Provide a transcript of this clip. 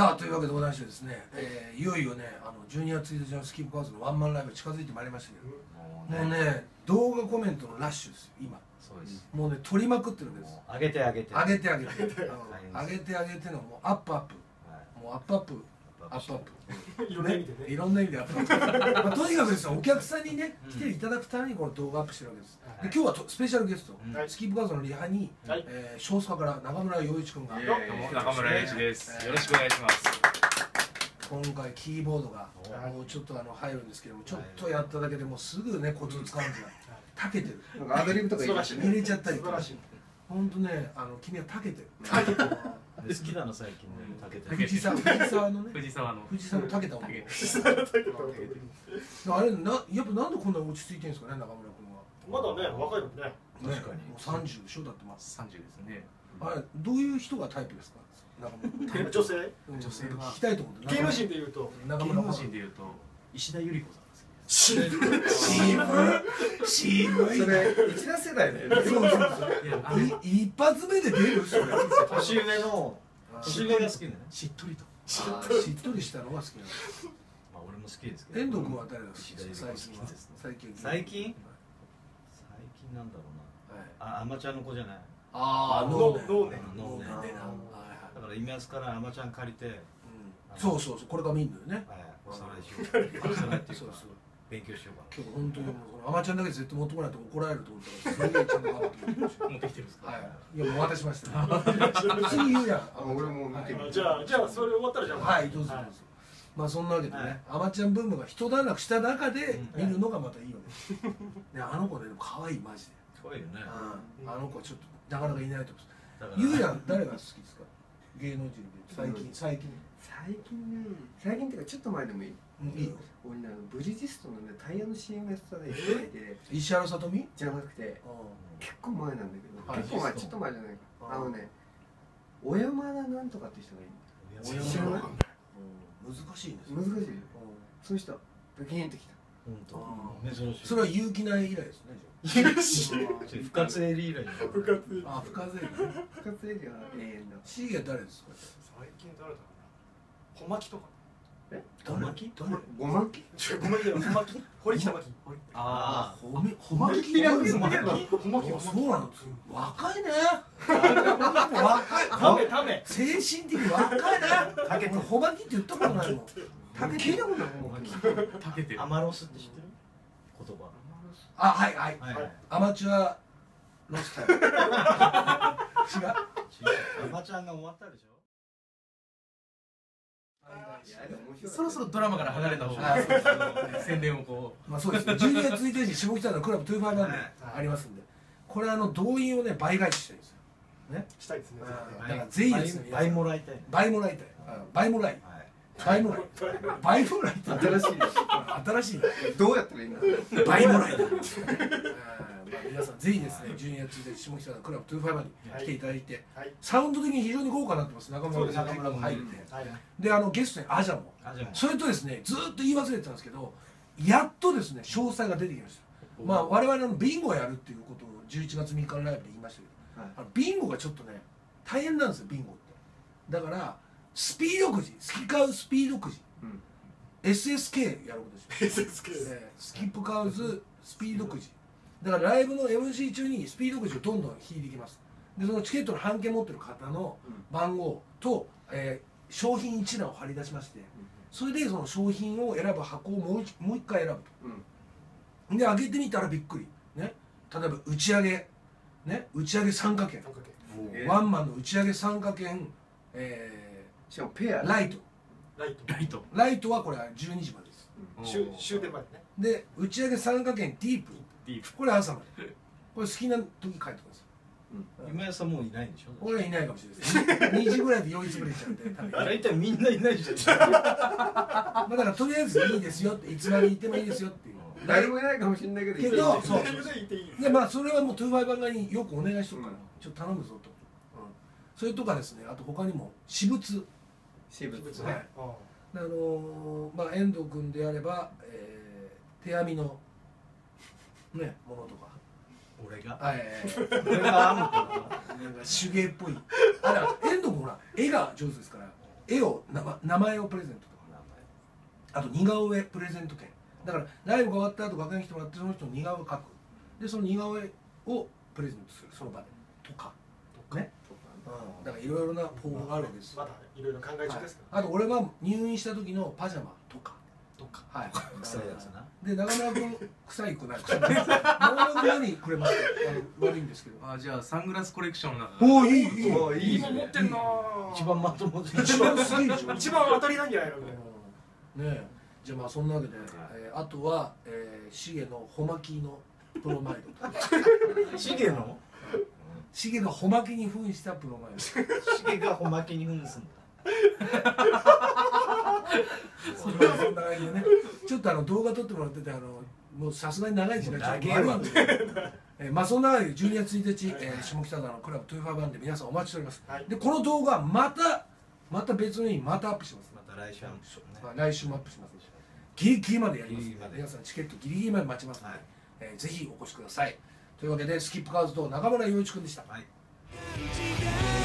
さあというわけでございましてですね、えーいよいよねあの12月1日のスキップカウズのワンマンライブ近づいてまいりましたけど、もうね動画コメントのラッシュですよ今。そうです。もうね撮りまくってるわけです。上げて上げて。上げて上げて。上げて上げてのもうアップアップ。はい。もうアップアップアップアップいろんな意味でね。いろんな意味でアップアップまあとにかくですよお客さんにねうん。来ていただくためにこの動画アップしてるわけです。はい。で今日はとスペシャルゲストスキップカウズのリハにはい。えー SHOW-SKA から中村洋一君が中村英一です。よろしくお願いします。今回キーボードがはい。もうちょっとあの入るんですけどもちょっとやっただけでもうすぐねコツを使うんですよたけてる。なんかアドリブとか入れちゃったり素晴らしい本当ねあの君はたけてる。で好きなの最近ね竹竹て藤沢。藤沢のね。藤沢の。藤沢のたけた男竹あれなやっぱなんでこんな落ち着いてるんですかね中村君は。まだね若いのにね確かに。もう30でしょだってます三十ですね。あれどういう人がタイプですか？中村君。女性？うん。女性は。聞きたいと思って。芸能人でいうと。芸能人でいうと石田ゆり子さんです。渋い渋い渋いそれ一田世代だよね。そうそうそう。一発目で出るそれ。年上の年上が好きね。しっとりと。しっとり。したのが好きなの。まあ俺も好きですけど。遠藤君は誰が好きですか最近は。最近。最近？なんだろうはい。なあアマちゃんの子じゃない？あーノーノーネノーネノーネノーネな。はいはい。だから今安からアマちゃん借りて。そうそうそう。これから見んのよね。おさらいしよう。おさらいっていうか。そうそう勉強しようか今日本当にもうこのアマちゃんだけ絶対持ってこないと怒られると思ったからすげえちゃんと頑張って持ってまし。た持ってきてるんですか。はい。いやもう渡しました。次言うやんあ俺も見てみるじゃあじゃあそれ終わったらじゃあはいどうぞどうぞ。まあそんなわけでね、はい。アマちゃんブームが一段落した中で見るのがまたいいわけです、ねあの子ね可愛いマジで、怖いよね。うん。あの子はちょっとなかなかいないと思いだから。ますゆうやん誰が好きですか？芸能人で最近最近。最近ね最近っていうかちょっと前でもいい。うんいい。よ俺ブリヂストンのねタイヤの CM やってたね一人で。石原さとみ？じゃなくて結構前なんだけど、はい結構前ちょっと前じゃないか。うんあのね小山田なんとかって人がいる親知らない？難しいね難しいその人ドキンときた珍しい。それは勇気ない以来ですね不活エリ以来の部活ああ深瀬ね復活エリアは永遠だ。シーゲは誰ですか？最近誰だとか。誰巻誰？ごまきごめんね小牧。堀北真希あほめほまきってやつほまきそうなんです若いね。若い。ためため精神的に若いなたけて俺ほまきって言ったことないもん聞いたことないもんたけてるあア。マロスって知ってる？言葉。あはいはい。はいはい。アマチュアロスタイル違う。違うアマちゃんが終わったでしょ？そろそろドラマから離れた方が宣伝をこまあそうですね。12月1日に下北のクラブ25バンドありますんで。これあの動員をね倍返ししたいんですよ。ね。したいですね。だからぜひ倍もらいたい。ね倍もらいたい。うん倍もらい倍もらい倍もらいって新しい。ね新しい。ねどうやったらいいんだ。倍もらいだ。うんまあ皆さんぜひですね、12月1日下北のクラブ25に来ていただいて、はい。サウンド的に非常に豪華になってます。中村そうです中村も入って、はい。であのゲストにアジャも、あじゃあそれとですねずーっと言い忘れてたんですけど、やっとですね詳細が出てきました。まあ我々のビンゴをやるっていうことを11月3日のライブで言いましたけど、はい。あのビンゴがちょっとね大変なんですよビンゴって。だからスピードくじ、スキカウスピードくじ、うん。SSK やることですよ。SSK えー。スキップカウズスピードくじ。だからライブの MC 中にスピードくじをどんどん引いていきます。でそのチケットの半券持ってる方の番号と、えー商品一覧を貼り出しましてそれでその商品を選ぶ箱をもう一もう一回選ぶうん。とで開けてみたらびっくり。ね。例えば打ち上げ。ね。打ち上げ参加券ワンマンの打ち上げ参加券、えしかもペアーライト。ライト。うライト。ライトはこれは12時までです。終終電までね。で打ち上げ参加券ディープ。ディープ。これ朝まで。これ好きな時帰ってくるんですよ。今井さんもういないんでしょ？俺はいないかもしれないです。2時ぐらいで酔いつぶれちゃうんで多分大体みんないないじゃん。まあだからとりあえずいいですよっていつまでいてもいいですよっていう。誰もいないかもしれないけどけどそうでいていいでまあそれはもうトゥーファイバー側によくお願いしとくから、うん。ちょっと頼むぞと、うん、それとかですねあと他にも私物私物物はい。ねああのーまあ遠藤君であれば、えー手編みのね。ものとか。俺が？はい。俺が編むとなんか。手芸っぽい。あだから遠藤君ほら絵が上手ですから絵を名前名前をプレゼントとか。あと似顔絵プレゼント券。だからライブが終わった後楽屋に来てもらってその人の似顔絵を描く。でその似顔絵をプレゼントする。その場で。とか。ね、うん、だからいろいろな方法があるわけですよ。まだいろいろ考え中ですあと俺は入院した時のパジャマとか。どっか。はい。臭いやつな。で中村君臭いくない中村君何くれますか悪いんですけど。あじゃあサングラスコレクションの中おおいいいい。いい今持ってんな一番まともで一番すげえ一番当たりなんじゃないの？ねえ。じゃあまあそんなわけで、えーあとは、えー、シゲのホマキのプロマイドシゲの？シゲがホマキに扮したプロマイド。シゲがほまけに扮すんだ。そんな感じでねちょっとあの動画撮ってもらっててあのもうさすがに長い時間ちょっと悪い。んで、えーまあそんな中で12月1日、えー下北沢のクラブトゥーファーバンで皆さんお待ちしております、はい。でこの動画またまた別の日にまたアップします、また来週はね。まあ、来週もアップします。ギリギリまでやります。ギリギリまで。皆さんチケットギリギリまで待ちますので、はい。えーぜひお越しくださいというわけでスキップカーズと中村洋一君でした。はい。